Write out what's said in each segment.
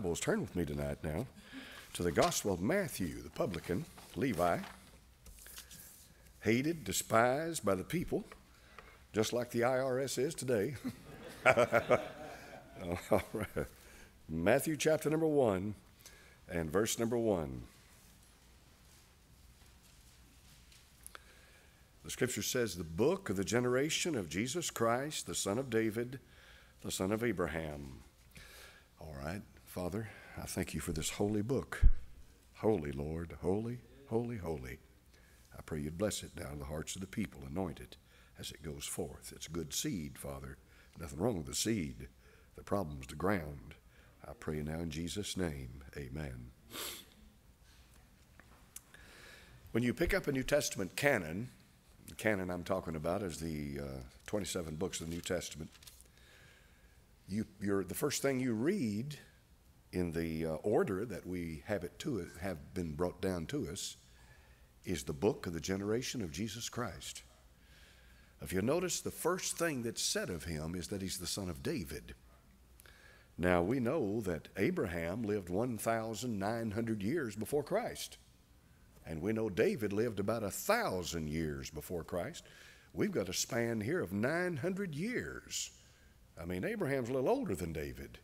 Bibles, turn with me tonight now to the Gospel of Matthew, the publican, Levi, hated, despised by the people, just like the IRS is today. All right. Matthew chapter number 1 and verse number 1. The scripture says, The book of the generation of Jesus Christ, the son of David, the son of Abraham. All right, Father, I thank you for this holy book. Holy, Lord, holy, holy, holy. I pray you'd bless it down in the hearts of the people, anoint it as it goes forth. It's good seed, Father. Nothing wrong with the seed. The problem's the ground. I pray now in Jesus' name, amen. When you pick up a New Testament canon, the canon I'm talking about is the uh, 27 books of the New Testament. You, you're, the first thing you read in the uh, order that we have it to have been brought down to us is the book of the generation of Jesus Christ. If you notice, the first thing that's said of him is that he's the son of David. Now, we know that Abraham lived 1,900 years before Christ. And we know David lived about a thousand years before Christ. We've got a span here of 900 years. I mean, Abraham's a little older than David,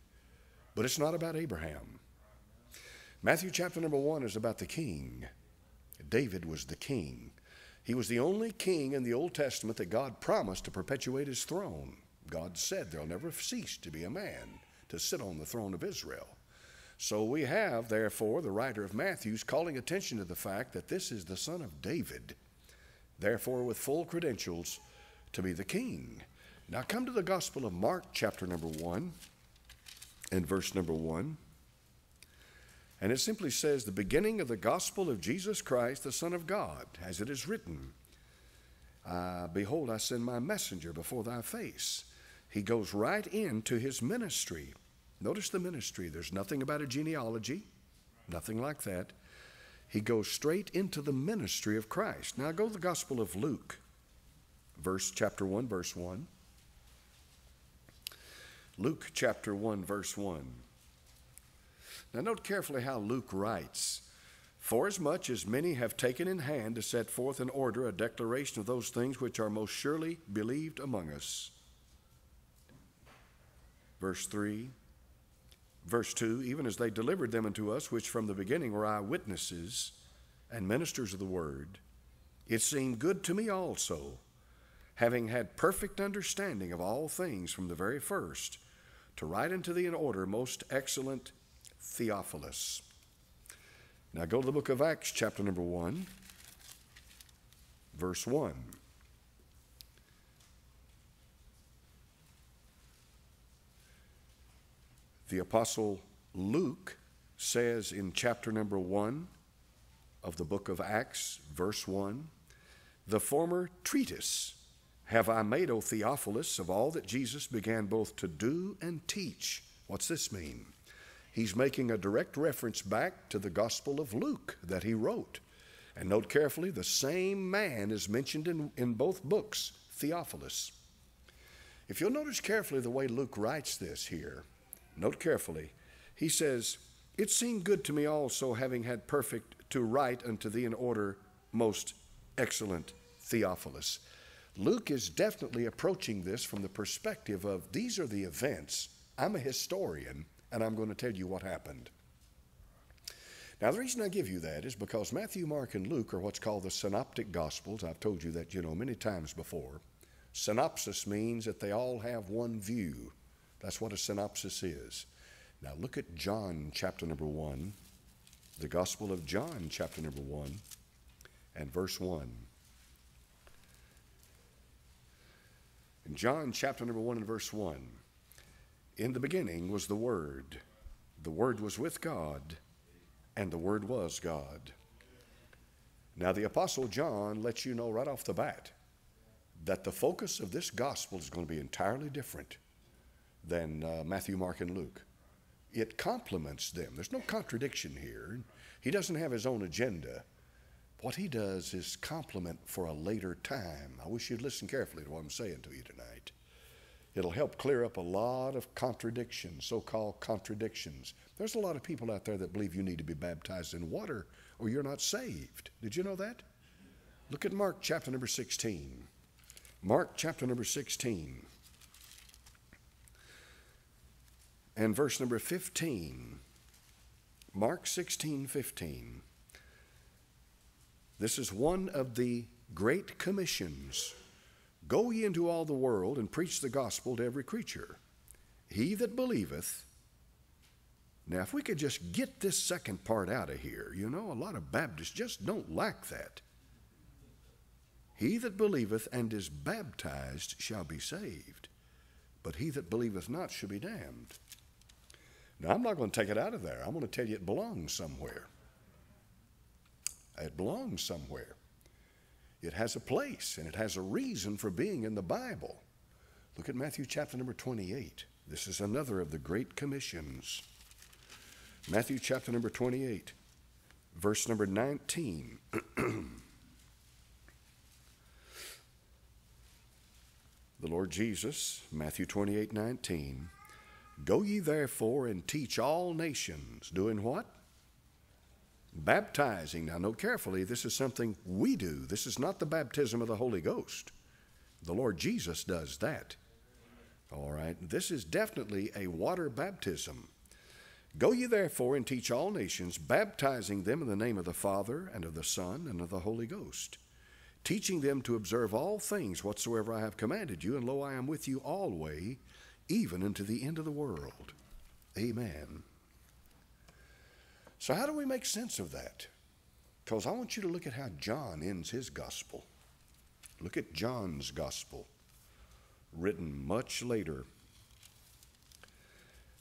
but it's not about Abraham. Matthew chapter number one is about the king. David was the king. He was the only king in the Old Testament that God promised to perpetuate his throne. God said there'll never cease to be a man to sit on the throne of Israel. So we have, therefore, the writer of Matthew's calling attention to the fact that this is the son of David, therefore, with full credentials to be the king. Now come to the Gospel of Mark, chapter number 1, and verse number 1. And it simply says, The beginning of the gospel of Jesus Christ, the Son of God, as it is written, uh, Behold, I send my messenger before thy face he goes right into his ministry. Notice the ministry. There's nothing about a genealogy, nothing like that. He goes straight into the ministry of Christ. Now go to the Gospel of Luke, verse chapter 1, verse 1. Luke chapter 1, verse 1. Now note carefully how Luke writes. Forasmuch as many have taken in hand to set forth in order a declaration of those things which are most surely believed among us Verse 3. Verse 2 Even as they delivered them unto us, which from the beginning were eyewitnesses and ministers of the word, it seemed good to me also, having had perfect understanding of all things from the very first, to write unto thee in order, most excellent Theophilus. Now go to the book of Acts, chapter number 1, verse 1. The Apostle Luke says in chapter number one of the book of Acts, verse 1 The former treatise have I made, O Theophilus, of all that Jesus began both to do and teach. What's this mean? He's making a direct reference back to the Gospel of Luke that he wrote. And note carefully, the same man is mentioned in, in both books, Theophilus. If you'll notice carefully the way Luke writes this here, Note carefully. He says, It seemed good to me also, having had perfect, to write unto thee in order, most excellent Theophilus. Luke is definitely approaching this from the perspective of these are the events. I'm a historian, and I'm going to tell you what happened. Now, the reason I give you that is because Matthew, Mark, and Luke are what's called the synoptic gospels. I've told you that, you know, many times before. Synopsis means that they all have one view. That's what a synopsis is. Now look at John chapter number 1, the Gospel of John chapter number 1, and verse 1. In John chapter number 1 and verse 1, in the beginning was the Word. The Word was with God, and the Word was God. Now, the Apostle John lets you know right off the bat that the focus of this gospel is going to be entirely different than uh, Matthew, Mark, and Luke. It complements them. There's no contradiction here. He doesn't have his own agenda. What he does is complement for a later time. I wish you'd listen carefully to what I'm saying to you tonight. It'll help clear up a lot of contradictions, so called contradictions. There's a lot of people out there that believe you need to be baptized in water or you're not saved. Did you know that? Look at Mark chapter number 16. Mark chapter number 16 and verse number 15. Mark 16 15. This is one of the great commissions Go ye into all the world and preach the gospel to every creature. He that believeth, now if we could just get this second part out of here, you know, a lot of Baptists just don't like that. He that believeth and is baptized shall be saved, but he that believeth not shall be damned. Now, I'm not going to take it out of there. I'm going to tell you it belongs somewhere. It belongs somewhere. It has a place and it has a reason for being in the Bible. Look at Matthew chapter number 28. This is another of the great commissions. Matthew chapter number 28, verse number 19. the Lord Jesus, Matthew 28, 19. Go ye therefore and teach all nations, doing what? Baptizing. Now, note carefully, this is something we do. This is not the baptism of the Holy Ghost. The Lord Jesus does that. All right, this is definitely a water baptism. Go ye therefore and teach all nations, baptizing them in the name of the Father, and of the Son, and of the Holy Ghost, teaching them to observe all things whatsoever I have commanded you, and lo, I am with you always, even unto the end of the world. Amen. So, how do we make sense of that? Because I want you to look at how John ends his gospel. Look at John's gospel, written much later.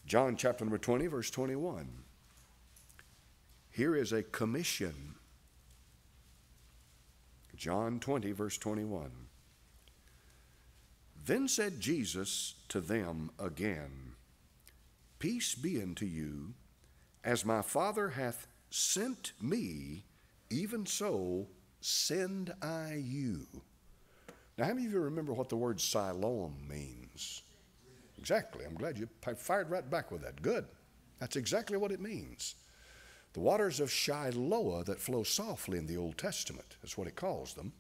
John chapter number 20, verse 21. Here is a commission. John 20, verse 21. Then said Jesus to them again, Peace be unto you. As my Father hath sent me, even so send I you. Now, how many of you remember what the word Siloam means? Exactly. I'm glad you fired right back with that. Good. That's exactly what it means. The waters of Shiloah that flow softly in the Old Testament, that's what it calls them.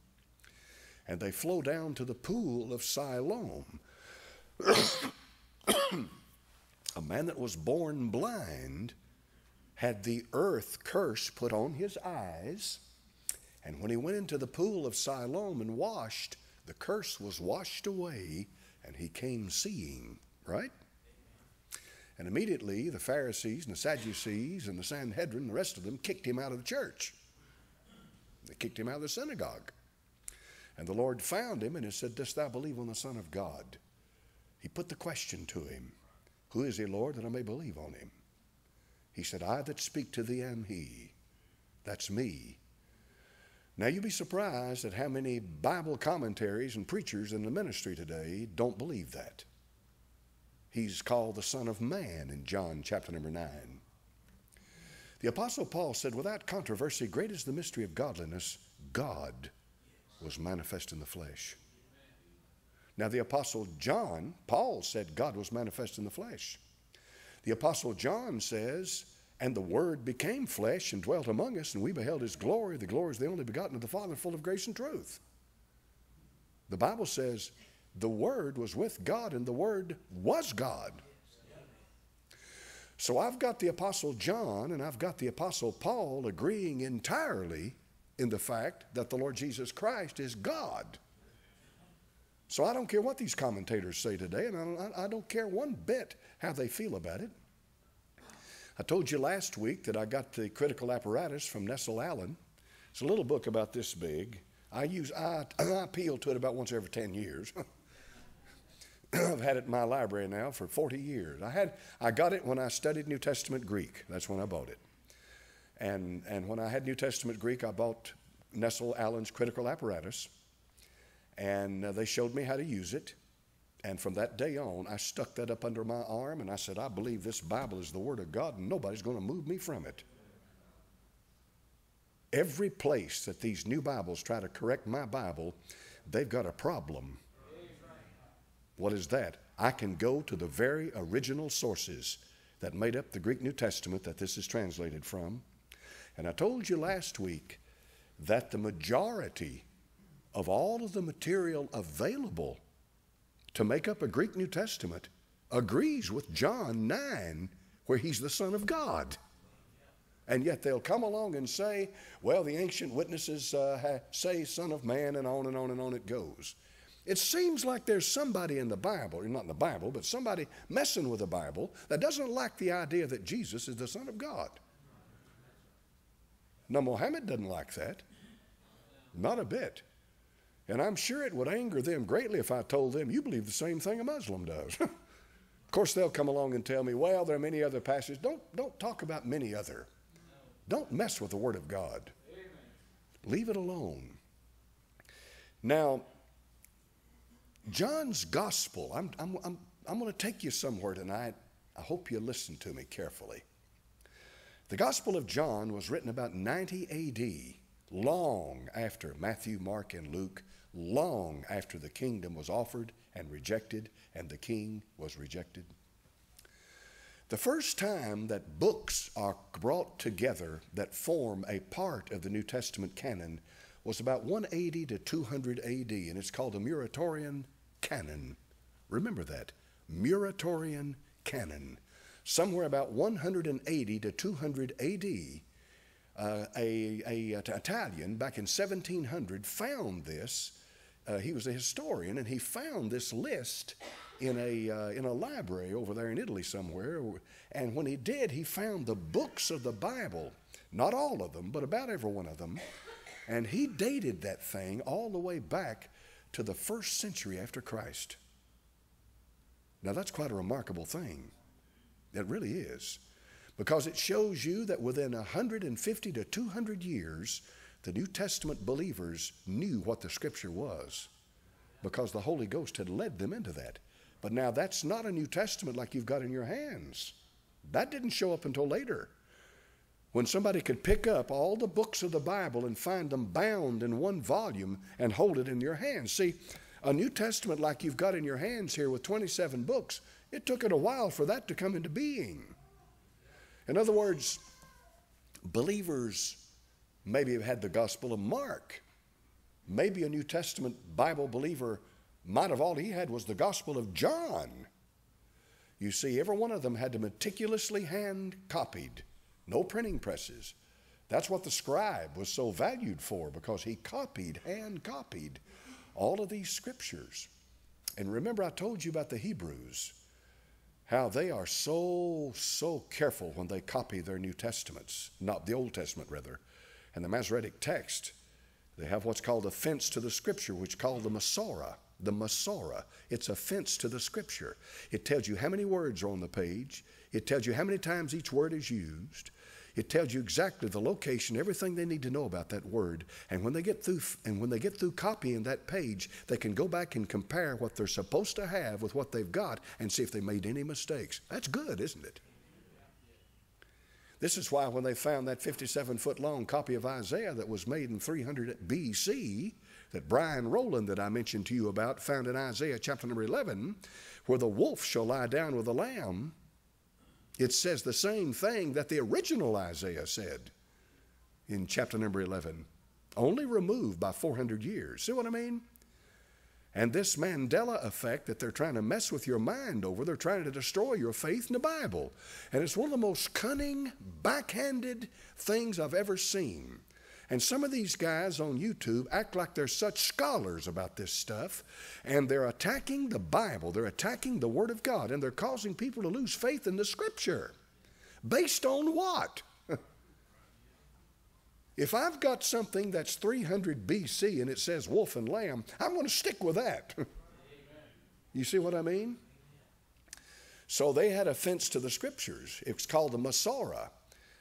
And they flow down to the pool of Siloam. A man that was born blind had the earth curse put on his eyes. And when he went into the pool of Siloam and washed, the curse was washed away and he came seeing, right? And immediately the Pharisees and the Sadducees and the Sanhedrin, and the rest of them, kicked him out of the church. They kicked him out of the synagogue. And the Lord found him and he said, Dost thou believe on the Son of God? He put the question to him Who is he, Lord, that I may believe on him? He said, I that speak to thee am he. That's me. Now you'll be surprised at how many Bible commentaries and preachers in the ministry today don't believe that. He's called the Son of Man in John chapter number 9. The Apostle Paul said, Without controversy, great is the mystery of godliness. God was manifest in the flesh. Now, the Apostle John, Paul said God was manifest in the flesh. The Apostle John says, And the Word became flesh and dwelt among us, and we beheld his glory. The glory is the only begotten of the Father, full of grace and truth. The Bible says, The Word was with God, and the Word was God. So I've got the Apostle John and I've got the Apostle Paul agreeing entirely in the fact that the Lord Jesus Christ is God. So I don't care what these commentators say today, and I don't, I don't care one bit how they feel about it. I told you last week that I got the critical apparatus from Nestle Aland. It's a little book about this big. I use I, I appeal to it about once every 10 years. I've had it in my library now for 40 years. I had I got it when I studied New Testament Greek. That's when I bought it. And and when I had New Testament Greek, I bought Nestle Aland's critical apparatus. And uh, they showed me how to use it. And from that day on, I stuck that up under my arm and I said, I believe this Bible is the Word of God and nobody's going to move me from it. Every place that these new Bibles try to correct my Bible, they've got a problem. What is that? I can go to the very original sources that made up the Greek New Testament that this is translated from. And I told you last week that the majority of all of the material available to make up a Greek New Testament agrees with John 9, where he's the Son of God. And yet they'll come along and say, well, the ancient witnesses uh, say Son of Man, and on and on and on it goes. It seems like there's somebody in the Bible, not in the Bible, but somebody messing with the Bible that doesn't like the idea that Jesus is the Son of God. Now, Mohammed doesn't like that. Not a bit. And I'm sure it would anger them greatly if I told them, you believe the same thing a Muslim does. of course, they'll come along and tell me, well, there are many other passages. Don't, don't talk about many other. Don't mess with the Word of God. Amen. Leave it alone. Now, John's gospel, I'm, I'm, I'm, I'm going to take you somewhere tonight. I hope you listen to me carefully. The Gospel of John was written about 90 AD, long after Matthew, Mark, and Luke, long after the kingdom was offered and rejected and the king was rejected. The first time that books are brought together that form a part of the New Testament canon was about 180 to 200 AD, and it's called the Muratorian canon. Remember that. Muratorian canon. Somewhere about 180 to 200 AD, uh, a, a, a, Italian back in 1700 found this. Uh, he was a historian, and he found this list in a, uh, in a library over there in Italy somewhere. And when he did, he found the books of the Bible, not all of them, but about every one of them. And he dated that thing all the way back to the first century after Christ. Now, that's quite a remarkable thing. It really is. Because it shows you that within 150 to 200 years, the New Testament believers knew what the Scripture was because the Holy Ghost had led them into that. But now that's not a New Testament like you've got in your hands. That didn't show up until later when somebody could pick up all the books of the Bible and find them bound in one volume and hold it in your hands. See, a New Testament like you've got in your hands here with 27 books, it took it a while for that to come into being. In other words, believers maybe have had the Gospel of Mark. Maybe a New Testament Bible believer might have all he had was the Gospel of John. You see, every one of them had to meticulously hand copied no printing presses. That's what the scribe was so valued for because he copied, hand copied all of these scriptures. And remember, I told you about the Hebrews, how they are so, so careful when they copy their New Testaments, not the Old Testament, rather, and the Masoretic text. They have what's called a fence to the Scripture, which is called the Masorah. The Masorah. It's a fence to the Scripture. It tells you how many words are on the page. It tells you how many times each word is used. It tells you exactly the location, everything they need to know about that word. And when they get through and when they get through copying that page, they can go back and compare what they're supposed to have with what they've got and see if they made any mistakes. That's good, isn't it? This is why when they found that 57 foot long copy of Isaiah that was made in 300 BC, that Brian Rowland that I mentioned to you about found in Isaiah chapter number 11, where the wolf shall lie down with the lamb it says the same thing that the original Isaiah said in chapter number 11, only removed by 400 years. See what I mean? And this Mandela effect that they're trying to mess with your mind over, they're trying to destroy your faith in the Bible. And it's one of the most cunning, backhanded things I've ever seen. And some of these guys on YouTube act like they're such scholars about this stuff, and they're attacking the Bible, they're attacking the Word of God, and they're causing people to lose faith in the Scripture. Based on what? If I've got something that's 300 BC and it says wolf and lamb, I'm going to stick with that. you see what I mean? So they had a fence to the Scriptures. It's called the Masorah.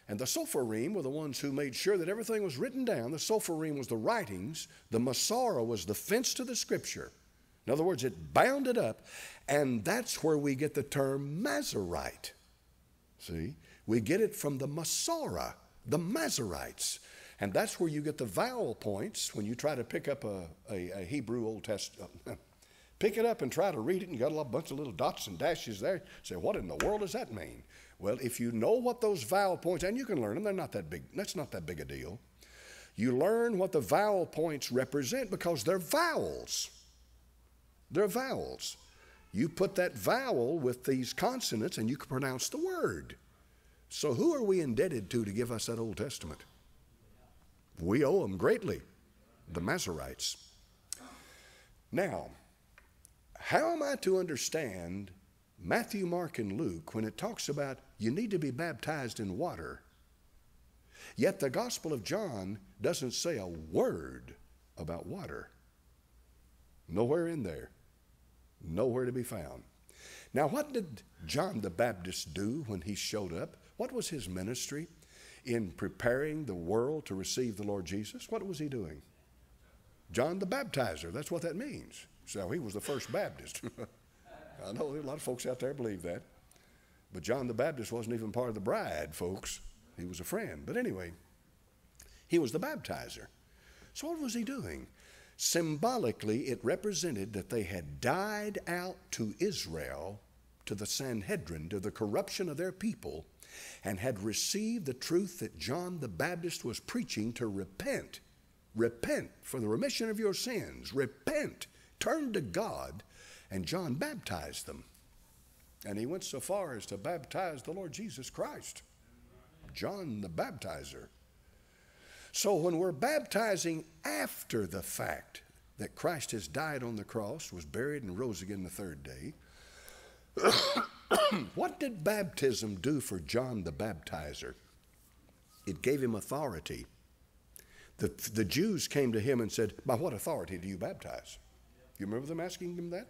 And the Sopherim were the ones who made sure that everything was written down. The Sopherim was the writings. The Masorah was the fence to the Scripture. In other words, it bound it up. And that's where we get the term Masorite. See? We get it from the Masorah, the Masoretes. And that's where you get the vowel points when you try to pick up a, a, a Hebrew Old Testament. Uh, pick it up and try to read it, and you got a bunch of little dots and dashes there. Say, what in the world does that mean? Well, if you know what those vowel points, and you can learn them, they're not that big. That's not that big a deal. You learn what the vowel points represent because they're vowels. They're vowels. You put that vowel with these consonants, and you can pronounce the word. So, who are we indebted to to give us that Old Testament? We owe them greatly, the Masoretes. Now, how am I to understand Matthew, Mark, and Luke when it talks about you need to be baptized in water? Yet the Gospel of John doesn't say a word about water. Nowhere in there. Nowhere to be found. Now, what did John the Baptist do when he showed up? What was his ministry in preparing the world to receive the Lord Jesus? What was he doing? John the Baptizer. That's what that means. So he was the first Baptist. I know a lot of folks out there believe that. But John the Baptist wasn't even part of the bride, folks. He was a friend. But anyway, he was the baptizer. So what was he doing? Symbolically, it represented that they had died out to Israel, to the Sanhedrin, to the corruption of their people, and had received the truth that John the Baptist was preaching to repent. Repent for the remission of your sins. Repent. Turn to God. And John baptized them. And he went so far as to baptize the Lord Jesus Christ. John the baptizer. So when we're baptizing after the fact that Christ has died on the cross, was buried, and rose again the third day, did baptism do for John the baptizer? It gave him authority. The, the Jews came to him and said, By what authority do you baptize? You remember them asking him that?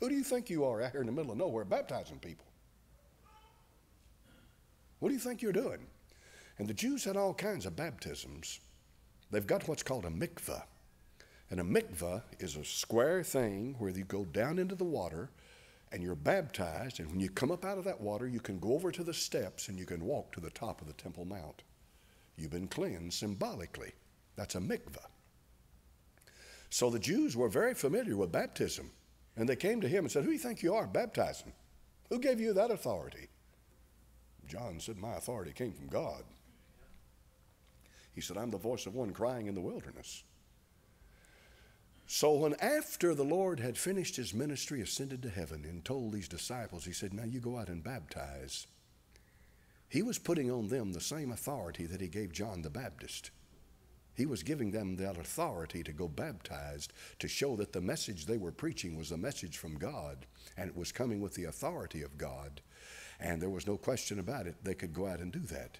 Who do you think you are out here in the middle of nowhere baptizing people? What do you think you're doing? And the Jews had all kinds of baptisms. They've got what's called a mikveh. And a mikveh is a square thing where you go down into the water and you're baptized. And when you come up out of that water, you can go over to the steps and you can walk to the top of the Temple Mount. You've been cleansed symbolically. That's a mikveh. So the Jews were very familiar with baptism. And they came to him and said, Who do you think you are baptizing? Who gave you that authority? John said, My authority came from God. He said, I'm the voice of one crying in the wilderness. So, when after the Lord had finished his ministry, ascended to heaven, and told these disciples, he said, Now you go out and baptize. He was putting on them the same authority that he gave John the Baptist. He was giving them that authority to go baptized to show that the message they were preaching was a message from God and it was coming with the authority of God. And there was no question about it, they could go out and do that.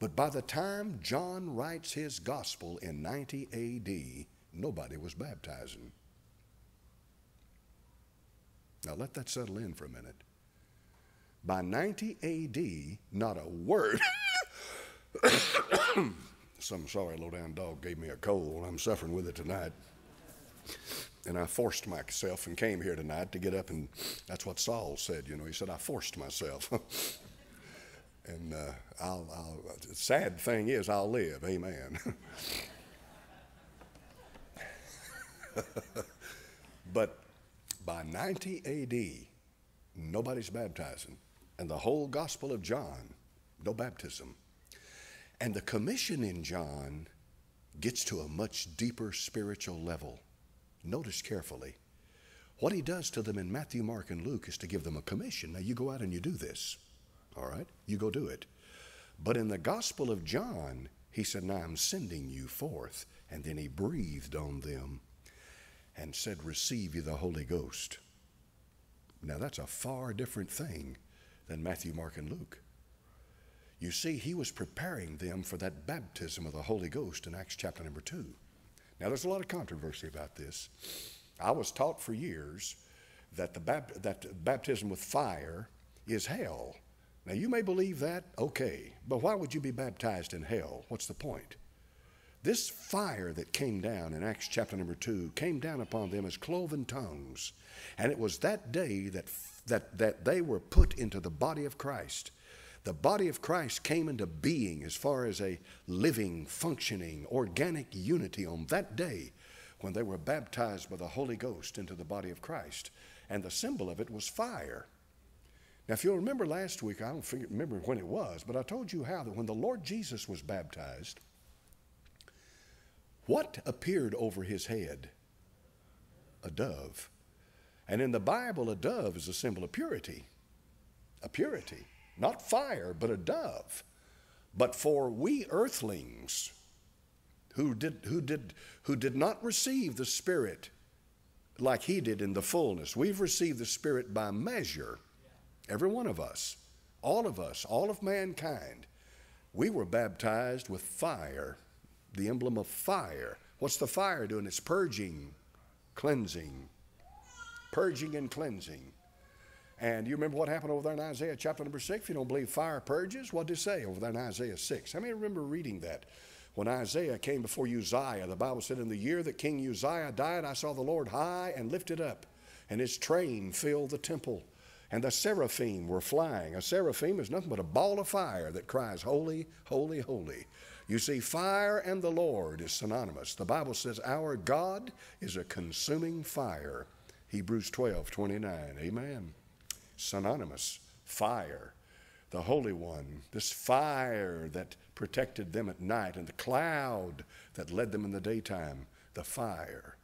But by the time John writes his gospel in 90 AD, nobody was baptizing. Now let that settle in for a minute. By 90 AD, not a word. Some sorry low down dog gave me a cold. I'm suffering with it tonight. And I forced myself and came here tonight to get up, and that's what Saul said. You know, he said, I forced myself. And uh, I'll, I'll, the sad thing is, I'll live. Amen. but by 90 AD, nobody's baptizing. And the whole Gospel of John, no baptism. And the commission in John gets to a much deeper spiritual level. Notice carefully. What he does to them in Matthew, Mark, and Luke is to give them a commission. Now, you go out and you do this. All right? You go do it. But in the Gospel of John, he said, Now I'm sending you forth. And then he breathed on them and said, Receive you the Holy Ghost. Now that's a far different thing than Matthew, Mark, and Luke. You see, he was preparing them for that baptism of the Holy Ghost in Acts chapter number 2. Now, there's a lot of controversy about this. I was taught for years that, the that baptism with fire is hell. Now, you may believe that, okay, but why would you be baptized in hell? What's the point? This fire that came down in Acts chapter number 2 came down upon them as cloven tongues. And it was that day that, that, that they were put into the body of Christ. The body of Christ came into being as far as a living, functioning, organic unity on that day when they were baptized by the Holy Ghost into the body of Christ. And the symbol of it was fire. Now, if you'll remember last week, I don't remember when it was, but I told you how that when the Lord Jesus was baptized, what appeared over his head? A dove. And in the Bible, a dove is a symbol of purity. A purity. Not fire, but a dove. But for we earthlings who did, who did, who did not receive the Spirit like he did in the fullness, we've received the Spirit by measure. Every one of us, all of us, all of mankind, we were baptized with fire, the emblem of fire. What's the fire doing? It's purging, cleansing, purging and cleansing. And you remember what happened over there in Isaiah chapter number six? If you don't believe fire purges, what did it say over there in Isaiah 6? How many remember reading that? When Isaiah came before Uzziah, the Bible said, In the year that King Uzziah died, I saw the Lord high and lifted up, and his train filled the temple. And the seraphim were flying. A seraphim is nothing but a ball of fire that cries, Holy, holy, holy. You see, fire and the Lord is synonymous. The Bible says, Our God is a consuming fire. Hebrews 12, 29. Amen synonymous fire, the Holy One, this fire that protected them at night, and the cloud that led them in the daytime, the fire.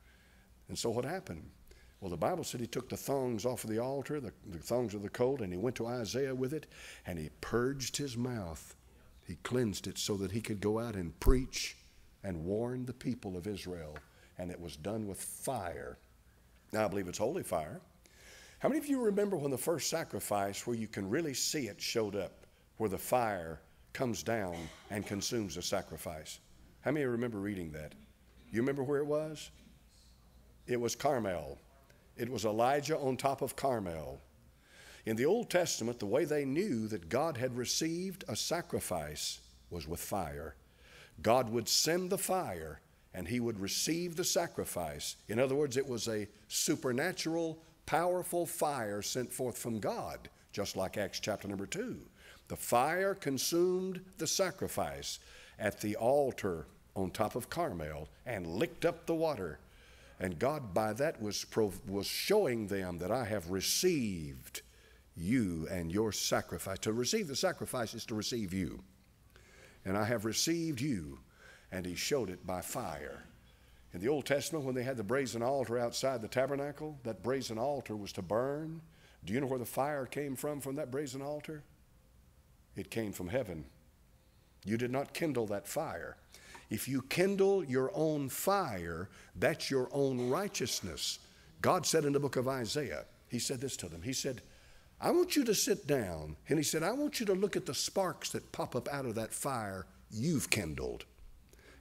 And so what happened? Well, the Bible said he took the thongs off of the altar, the, the thongs of the colt, and he went to Isaiah with it, and he purged his mouth. He cleansed it so that he could go out and preach and warn the people of Israel. And it was done with fire. Now, I believe it's holy fire. How many of you remember when the first sacrifice, where you can really see it, showed up, where the fire comes down and consumes the sacrifice? How many remember reading that? You remember where it was? It was Carmel. It was Elijah on top of Carmel. In the Old Testament, the way they knew that God had received a sacrifice was with fire. God would send the fire and he would receive the sacrifice. In other words, it was a supernatural powerful fire sent forth from God, just like Acts chapter number 2. The fire consumed the sacrifice at the altar on top of Carmel and licked up the water. And God, by that, was, was showing them that I have received you and your sacrifice. To receive the sacrifice is to receive you. And I have received you. And He showed it by fire. In the Old Testament, when they had the brazen altar outside the tabernacle, that brazen altar was to burn. Do you know where the fire came from from that brazen altar? It came from heaven. You did not kindle that fire. If you kindle your own fire, that's your own righteousness. God said in the book of Isaiah, He said this to them. He said, I want you to sit down, and He said, I want you to look at the sparks that pop up out of that fire you've kindled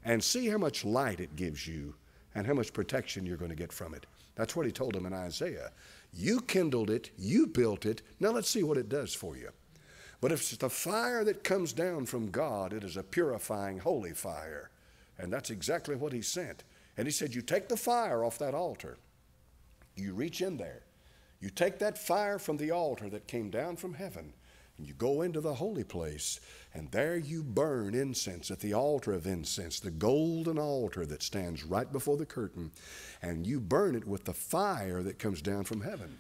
and see how much light it gives you and how much protection you're going to get from it. That's what he told him in Isaiah. You kindled it, you built it, now let's see what it does for you. But if it's the fire that comes down from God, it is a purifying, holy fire. And that's exactly what he sent. And he said, You take the fire off that altar, you reach in there, you take that fire from the altar that came down from heaven, and you go into the holy place, and there you burn incense at the altar of incense, the golden altar that stands right before the curtain, and you burn it with the fire that comes down from heaven.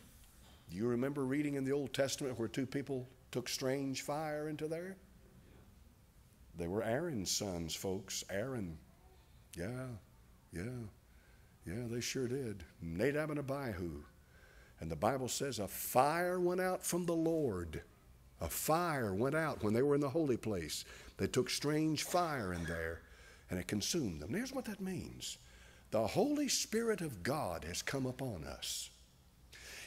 Do you remember reading in the Old Testament where two people took strange fire into there? They were Aaron's sons, folks. Aaron. Yeah, yeah, yeah, they sure did. Nadab and Abihu. And the Bible says a fire went out from the Lord a fire went out when they were in the holy place. They took strange fire in there and it consumed them. here's what that means the Holy Spirit of God has come upon us.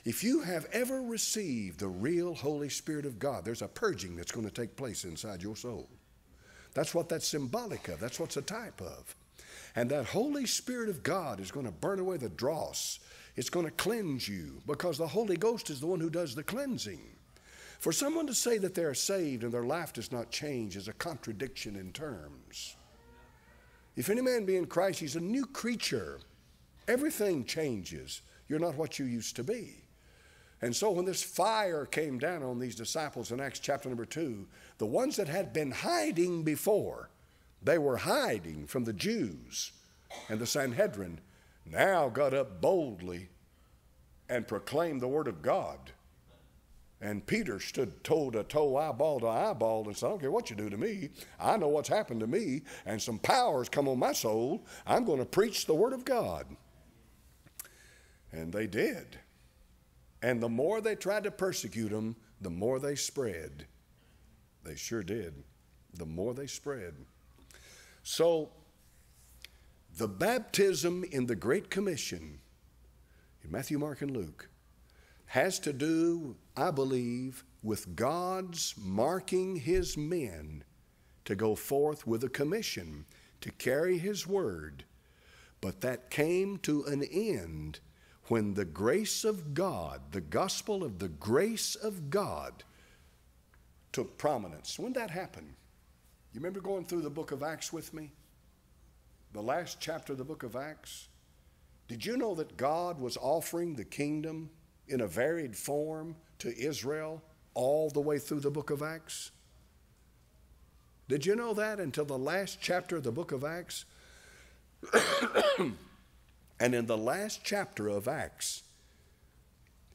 If you have ever received the real Holy Spirit of God, there's a purging that's going to take place inside your soul. That's what that's symbolic of, that's what's a type of. And that Holy Spirit of God is going to burn away the dross. It's going to cleanse you because the Holy Ghost is the one who does the cleansing. For someone to say that they're saved and their life does not change is a contradiction in terms. If any man be in Christ, he's a new creature. Everything changes. You're not what you used to be. And so when this fire came down on these disciples in Acts chapter number 2, the ones that had been hiding before, they were hiding from the Jews and the Sanhedrin. Now got up boldly and proclaimed the word of God. And Peter stood toe to toe, eyeball to eyeball, and said, I don't care what you do to me. I know what's happened to me, and some powers come on my soul. I'm going to preach the word of God. And they did. And the more they tried to persecute them, the more they spread. They sure did. The more they spread. So, the baptism in the Great Commission in Matthew, Mark, and Luke has to do, I believe, with God's marking his men to go forth with a commission to carry his word. But that came to an end when the grace of God, the gospel of the grace of God, took prominence. When that happened? You remember going through the book of Acts with me? The last chapter of the book of Acts? Did you know that God was offering the kingdom in a varied form to Israel all the way through the book of Acts? Did you know that until the last chapter of the book of Acts? and in the last chapter of Acts,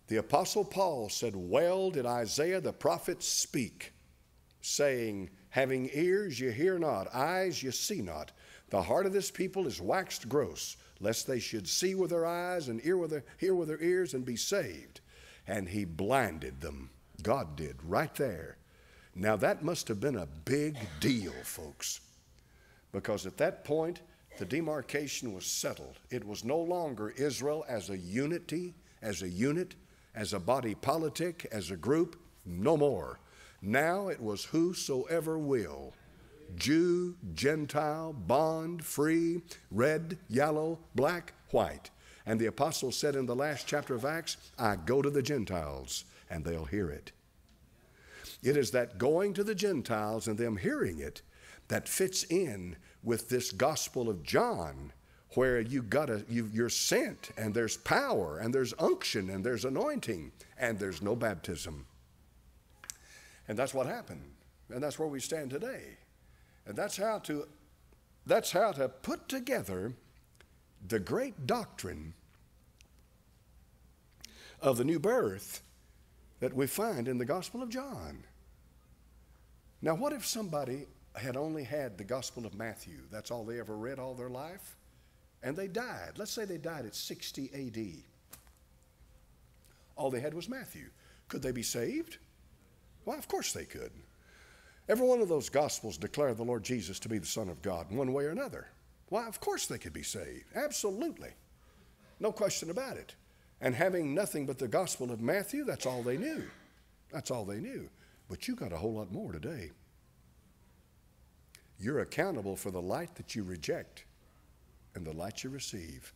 the Apostle Paul said, Well did Isaiah the prophet speak, saying, Having ears you hear not, eyes you see not. The heart of this people is waxed gross lest they should see with their eyes and ear with their, hear with their ears and be saved. And he blinded them. God did, right there. Now, that must have been a big deal, folks, because at that point, the demarcation was settled. It was no longer Israel as a unity, as a unit, as a body politic, as a group, no more. Now it was whosoever will. Jew, Gentile, bond, free, red, yellow, black, white. And the apostle said in the last chapter of Acts, I go to the Gentiles and they'll hear it. It is that going to the Gentiles and them hearing it that fits in with this gospel of John where you gotta you, you're sent and there's power and there's unction and there's anointing and there's no baptism and that's what happened and that's where we stand today and that's how to that's how to put together the great doctrine of the new birth that we find in the Gospel of John. Now, what if somebody had only had the Gospel of Matthew? That's all they ever read all their life. And they died. Let's say they died at 60 AD. All they had was Matthew. Could they be saved? Well, of course they could. Every one of those Gospels declare the Lord Jesus to be the Son of God in one way or another. Why, of course they could be saved. Absolutely. No question about it. And having nothing but the Gospel of Matthew, that's all they knew. That's all they knew. But you got a whole lot more today. You're accountable for the light that you reject and the light you receive.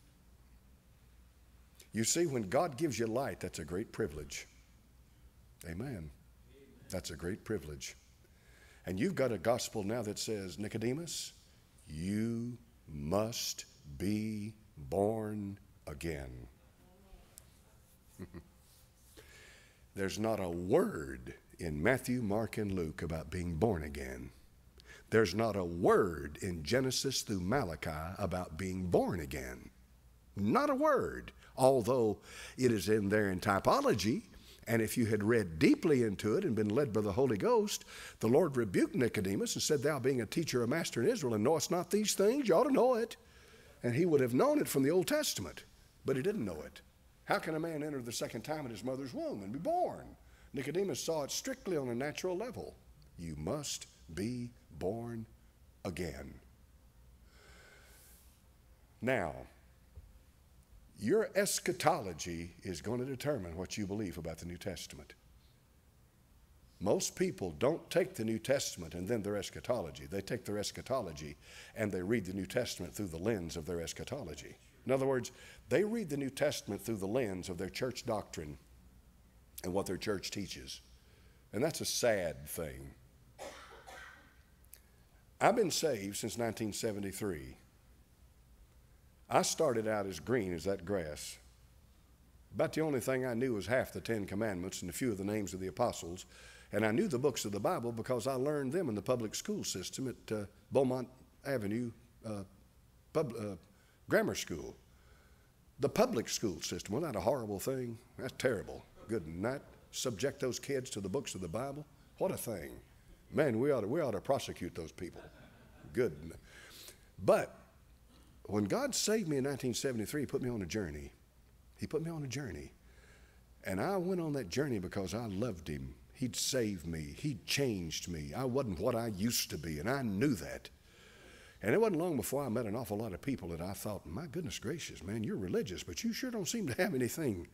You see, when God gives you light, that's a great privilege. Amen. That's a great privilege. And you've got a gospel now that says, Nicodemus, you must be born again. There's not a word in Matthew, Mark, and Luke about being born again. There's not a word in Genesis through Malachi about being born again. Not a word, although it is in there in typology and if you had read deeply into it and been led by the Holy Ghost, the Lord rebuked Nicodemus and said, Thou being a teacher, a master in Israel, and knowest not these things, you ought to know it. And he would have known it from the Old Testament, but he didn't know it. How can a man enter the second time in his mother's womb and be born? Nicodemus saw it strictly on a natural level. You must be born again. Now, your eschatology is going to determine what you believe about the New Testament. Most people don't take the New Testament and then their eschatology. They take their eschatology and they read the New Testament through the lens of their eschatology. In other words, they read the New Testament through the lens of their church doctrine and what their church teaches. And that's a sad thing. I've been saved since 1973. I started out as green as that grass. About the only thing I knew was half the Ten Commandments and a few of the names of the apostles. And I knew the books of the Bible because I learned them in the public school system at uh, Beaumont Avenue uh, uh, Grammar School. The public school system, wasn't that a horrible thing? That's terrible. Good night. Subject those kids to the books of the Bible. What a thing. Man, we ought to, we ought to prosecute those people. Good. But when God saved me in 1973, He put me on a journey. He put me on a journey. And I went on that journey because I loved Him. He'd saved me, He'd changed me. I wasn't what I used to be, and I knew that. And it wasn't long before I met an awful lot of people that I thought, my goodness gracious, man, you're religious, but you sure don't seem to have anything.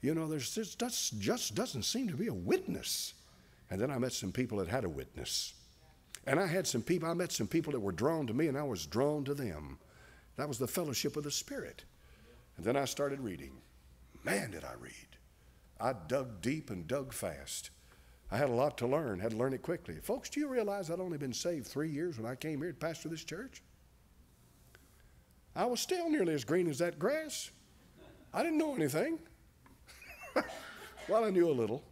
You know, there's just, just doesn't seem to be a witness. And then I met some people that had a witness. And I had some people, I met some people that were drawn to me, and I was drawn to them. That was the fellowship of the Spirit. And then I started reading. Man, did I read. I dug deep and dug fast. I had a lot to learn, had to learn it quickly. Folks, do you realize I'd only been saved three years when I came here to pastor this church? I was still nearly as green as that grass. I didn't know anything. well, I knew a little.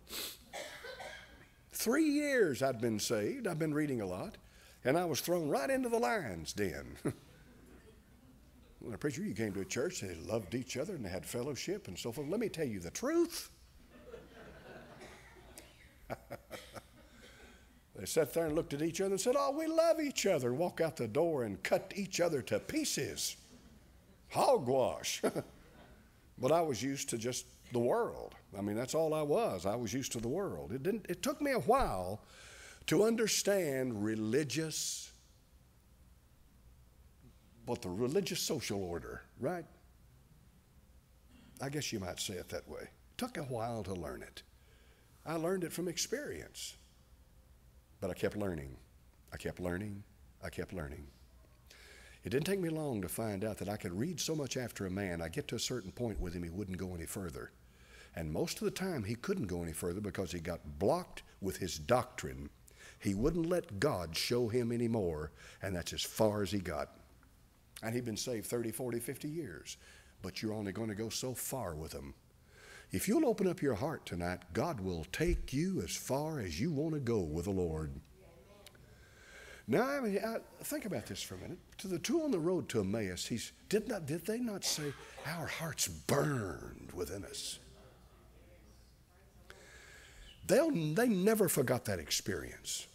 Three years I'd been saved. I'd been reading a lot. And I was thrown right into the lion's den. a preacher, you came to a church, they loved each other and they had fellowship and so forth. Let me tell you the truth. they sat there and looked at each other and said, Oh, we love each other, and walk out the door and cut each other to pieces. Hogwash. but I was used to just the world. I mean, that's all I was. I was used to the world. It, didn't, it took me a while to understand religious, but the religious social order, right? I guess you might say it that way. Took a while to learn it. I learned it from experience. But I kept learning. I kept learning. I kept learning. It didn't take me long to find out that I could read so much after a man, I get to a certain point with him, he wouldn't go any further. And most of the time, he couldn't go any further because he got blocked with his doctrine. He wouldn't let God show him any more, and that's as far as he got. And he'd been saved 30, 40, 50 years. But you're only going to go so far with him. If you'll open up your heart tonight, God will take you as far as you want to go with the Lord. Now, I mean, I, think about this for a minute. To the two on the road to Emmaus, he's, did, not, did they not say, Our hearts burned within us? They'll, they never forgot that experience.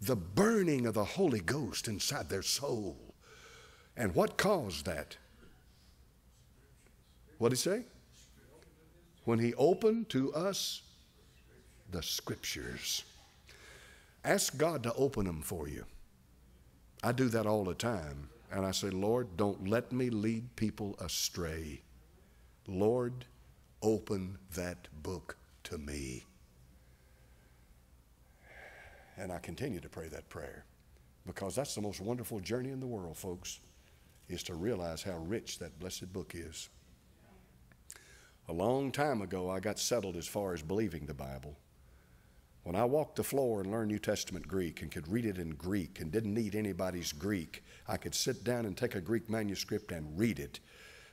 The burning of the Holy Ghost inside their soul. And what caused that? What did he say? when He opened to us the Scriptures. Ask God to open them for you. I do that all the time. And I say, Lord, don't let me lead people astray. Lord, open that book to me. And I continue to pray that prayer because that's the most wonderful journey in the world, folks, is to realize how rich that blessed book is. A long time ago, I got settled as far as believing the Bible. When I walked the floor and learned New Testament Greek and could read it in Greek and didn't need anybody's Greek, I could sit down and take a Greek manuscript and read it.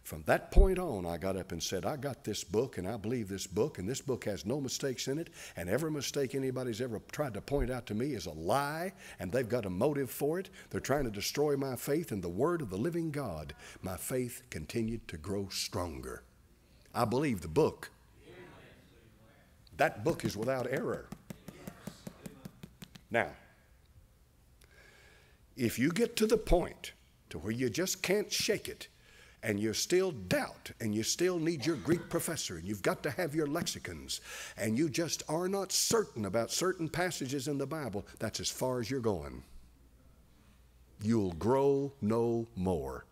From that point on, I got up and said, I got this book and I believe this book, and this book has no mistakes in it, and every mistake anybody's ever tried to point out to me is a lie, and they've got a motive for it. They're trying to destroy my faith in the Word of the living God. My faith continued to grow stronger. I believe the book. That book is without error. Now, if you get to the point to where you just can't shake it and you still doubt and you still need your Greek professor and you've got to have your lexicons and you just are not certain about certain passages in the Bible, that's as far as you're going. You'll grow no more.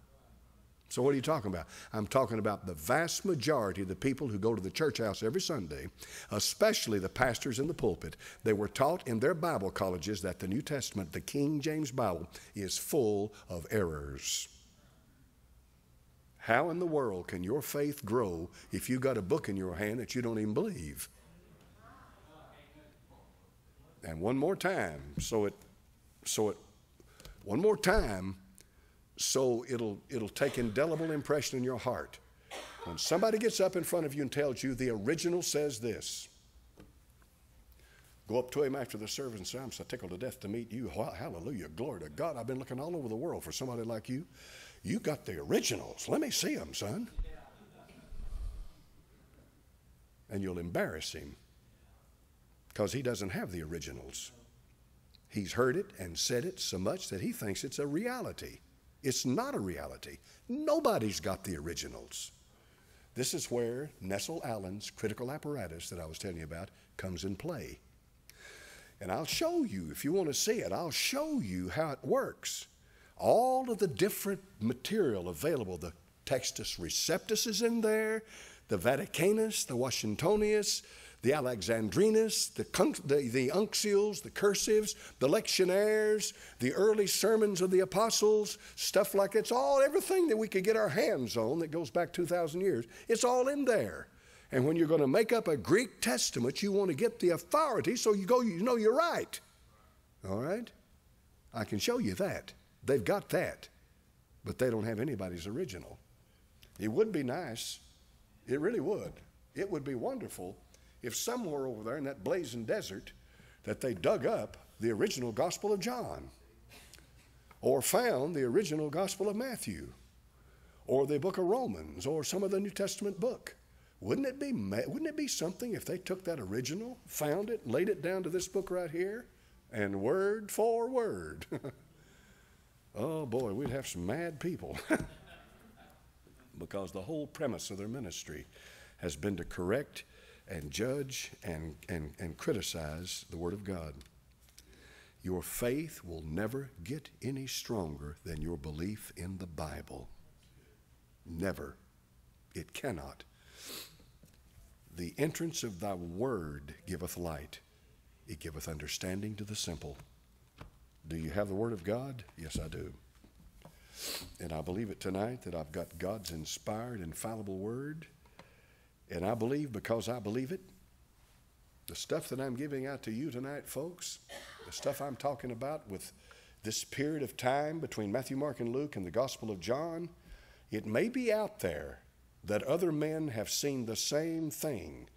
So, what are you talking about? I'm talking about the vast majority of the people who go to the church house every Sunday, especially the pastors in the pulpit. They were taught in their Bible colleges that the New Testament, the King James Bible, is full of errors. How in the world can your faith grow if you've got a book in your hand that you don't even believe? And one more time, so it, so it, one more time, so it'll, it'll take indelible impression in your heart. When somebody gets up in front of you and tells you the original says this, go up to him after the service and say, I'm so tickled to death to meet you. Hallelujah. Glory to God. I've been looking all over the world for somebody like you. You got the originals. Let me see them, son. and you'll embarrass him because he doesn't have the originals. He's heard it and said it so much that he thinks it's a reality. It's not a reality. Nobody's got the originals. This is where Nestle-Aland's critical apparatus that I was telling you about comes in play. And I'll show you, if you want to see it, I'll show you how it works. All of the different material available, the Textus Receptus is in there, the Vaticanus, the Washingtonius, the Alexandrinus, the, the, the uncials, the cursives, the lectionaries, the early sermons of the apostles, stuff like it's all everything that we could get our hands on that goes back 2,000 years. It's all in there. And when you're going to make up a Greek testament, you want to get the authority so you go, you know you're right. All right? I can show you that. They've got that, but they don't have anybody's original. It would be nice. It really would. It would be wonderful if somewhere over there in that blazing desert that they dug up the original Gospel of John or found the original Gospel of Matthew or the book of Romans or some of the New Testament book. Wouldn't it be, wouldn't it be something if they took that original, found it, laid it down to this book right here, and word for word? oh boy, we'd have some mad people. because the whole premise of their ministry has been to correct and judge and, and, and criticize the Word of God. Your faith will never get any stronger than your belief in the Bible. Never. It cannot. The entrance of thy word giveth light, it giveth understanding to the simple. Do you have the Word of God? Yes, I do. And I believe it tonight that I've got God's inspired, infallible Word and I believe because I believe it, the stuff that I'm giving out to you tonight, folks, the stuff I'm talking about with this period of time between Matthew, Mark, and Luke and the Gospel of John, it may be out there that other men have seen the same thing,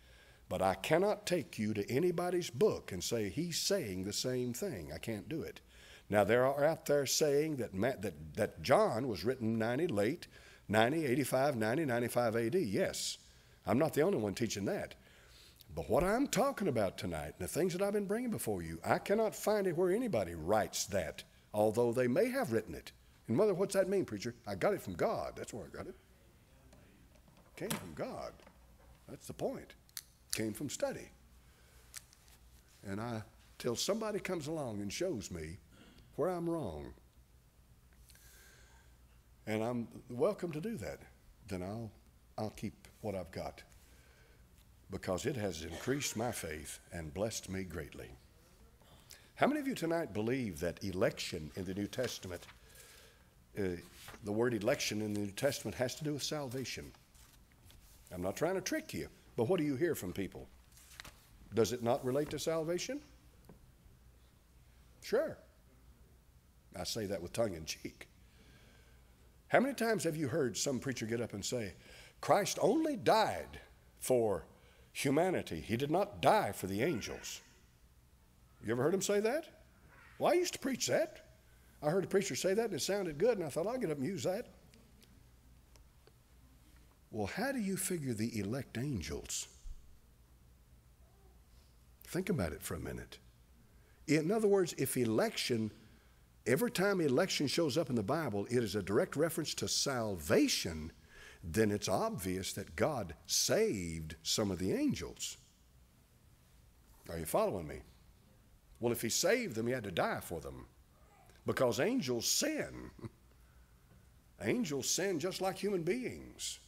but I cannot take you to anybody's book and say he's saying the same thing. I can't do it. Now, there are out there saying that, that, that John was written 90 late, 90, 85, 90, 95 AD. Yes. I'm not the only one teaching that. But what I'm talking about tonight, and the things that I've been bringing before you, I cannot find it where anybody writes that, although they may have written it. And mother, what's that mean, preacher? I got it from God. That's where I got it. Came from God. That's the point. Came from study. And I till somebody comes along and shows me where I'm wrong. And I'm welcome to do that. Then I'll I'll keep what I've got because it has increased my faith and blessed me greatly. How many of you tonight believe that election in the New Testament, uh, the word election in the New Testament has to do with salvation? I'm not trying to trick you, but what do you hear from people? Does it not relate to salvation? Sure. I say that with tongue in cheek. How many times have you heard some preacher get up and say, Christ only died for humanity. He did not die for the angels. You ever heard him say that? Well, I used to preach that. I heard a preacher say that and it sounded good, and I thought, I'll get up and use that. Well, how do you figure the elect angels? Think about it for a minute. In other words, if election, every time election shows up in the Bible, it is a direct reference to salvation then it's obvious that God saved some of the angels. Are you following me? Well, if He saved them, He had to die for them because angels sin. angels sin just like human beings.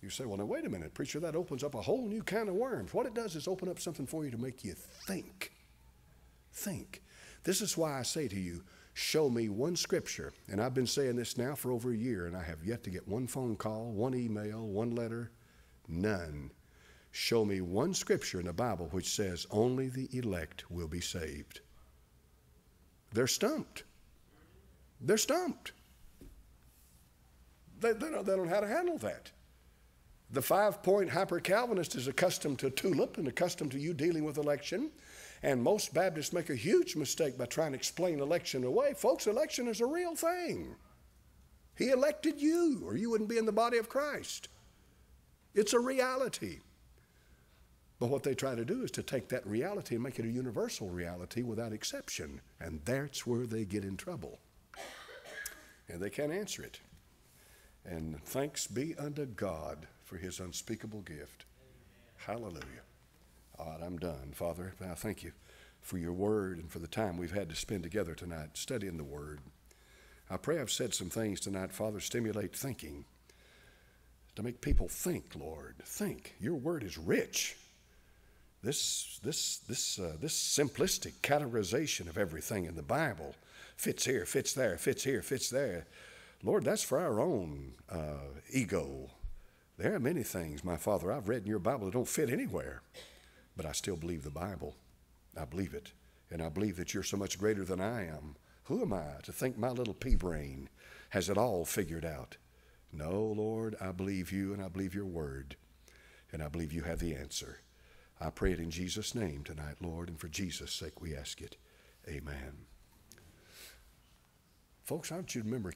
You say, well, now wait a minute, preacher, that opens up a whole new kind of worms. What it does is open up something for you to make you think. Think. This is why I say to you, show me one scripture. And I've been saying this now for over a year, and I have yet to get one phone call, one email, one letter, none. Show me one scripture in the Bible which says only the elect will be saved. They're stumped. They're stumped. They, they, don't, they don't know how to handle that. The five point hyper Calvinist is accustomed to tulip and accustomed to you dealing with election. And most Baptists make a huge mistake by trying to explain election away. Folks, election is a real thing. He elected you, or you wouldn't be in the body of Christ. It's a reality. But what they try to do is to take that reality and make it a universal reality without exception. And that's where they get in trouble. And they can't answer it. And thanks be unto God for his unspeakable gift. Hallelujah. I'm done. Father, I thank you for your word and for the time we've had to spend together tonight studying the word. I pray I've said some things tonight, Father, stimulate thinking, to make people think, Lord. Think. Your word is rich. This, this, this, uh, this simplistic categorization of everything in the Bible fits here, fits there, fits here, fits there. Lord, that's for our own uh, ego. There are many things, my Father, I've read in your Bible that don't fit anywhere, but I still believe the Bible. I believe it. And I believe that you're so much greater than I am. Who am I to think my little pea brain has it all figured out? No, Lord, I believe you and I believe your word. And I believe you have the answer. I pray it in Jesus' name tonight, Lord, and for Jesus' sake we ask it. Amen. Folks, I want you to remember.